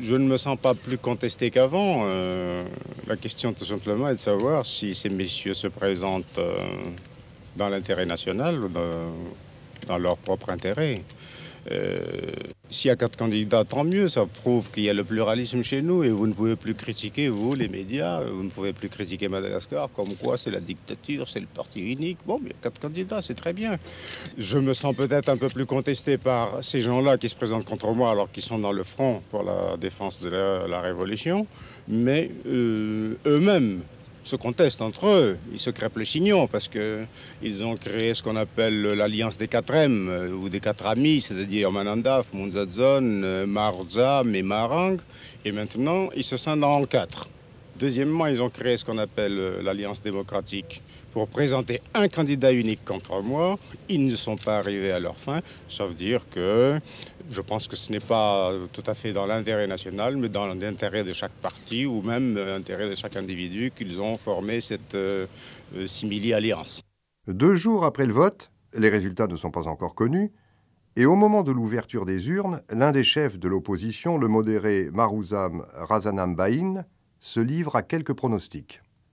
Je ne me sens pas plus contesté qu'avant. Euh, la question tout simplement est de savoir si ces messieurs se présentent euh, dans l'intérêt national ou dans leur propre intérêt. Euh, s'il y a quatre candidats, tant mieux, ça prouve qu'il y a le pluralisme chez nous et vous ne pouvez plus critiquer, vous, les médias, vous ne pouvez plus critiquer Madagascar, comme quoi c'est la dictature, c'est le parti unique. Bon, il y a quatre candidats, c'est très bien. Je me sens peut-être un peu plus contesté par ces gens-là qui se présentent contre moi alors qu'ils sont dans le front pour la défense de la, révolution, mais euh, eux-mêmes se contestent entre eux. Ils se crêpent le chignon parce qu'ils ont créé ce qu'on appelle l'alliance des quatre M euh, ou des quatre amis, c'est-à-dire Manandaf, Munzadzon, euh, Marzam et Marang. Et maintenant, ils se scindent en quatre. Deuxièmement, ils ont créé ce qu'on appelle euh, l'Alliance démocratique pour présenter un candidat unique contre moi. Ils ne sont pas arrivés à leur fin. Veut dire que je pense que ce n'est pas tout à fait dans l'intérêt national, mais dans l'intérêt de chaque parti ou même l'intérêt de chaque individu qu'ils ont formé cette euh, simili-alliance. Deux jours après le vote, les résultats ne sont pas encore connus, et au moment de l'ouverture des urnes, l'un des chefs de l'opposition, le modéré Marouzam Razanam se livre à quelques pronostics.